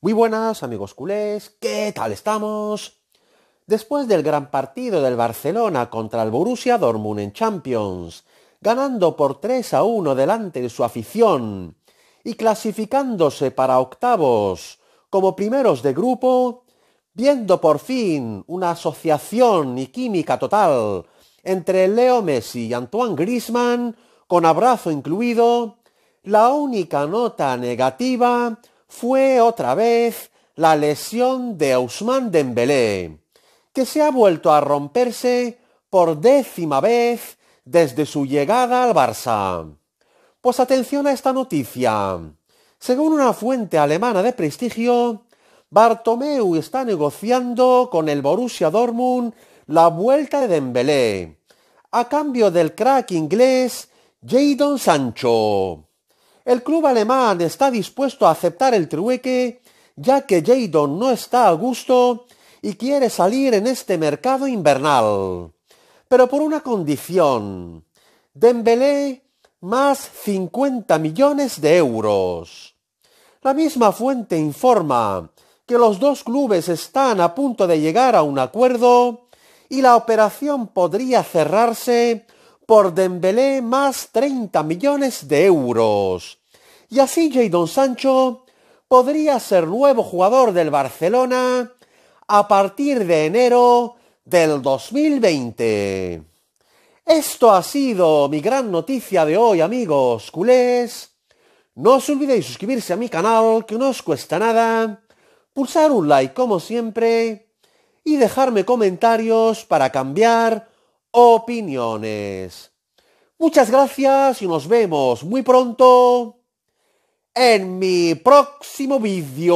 Muy buenas amigos culés, ¿qué tal estamos? Después del gran partido del Barcelona contra el Borussia Dortmund en Champions, ganando por 3 a 1 delante de su afición y clasificándose para octavos como primeros de grupo, viendo por fin una asociación y química total entre Leo Messi y Antoine Griezmann, con abrazo incluido, la única nota negativa fue otra vez la lesión de Ousmane Dembélé, que se ha vuelto a romperse por décima vez desde su llegada al Barça. Pues atención a esta noticia. Según una fuente alemana de prestigio, Bartomeu está negociando con el Borussia Dortmund la vuelta de Dembélé, a cambio del crack inglés Jadon Sancho. El club alemán está dispuesto a aceptar el trueque, ya que Jadon no está a gusto y quiere salir en este mercado invernal. Pero por una condición. Dembélé más 50 millones de euros. La misma fuente informa que los dos clubes están a punto de llegar a un acuerdo y la operación podría cerrarse por Dembélé más 30 millones de euros. Y así Jadon Sancho podría ser nuevo jugador del Barcelona a partir de enero del 2020. Esto ha sido mi gran noticia de hoy, amigos culés. No os olvidéis suscribirse a mi canal, que no os cuesta nada, pulsar un like como siempre y dejarme comentarios para cambiar opiniones. Muchas gracias y nos vemos muy pronto en mi próximo vídeo.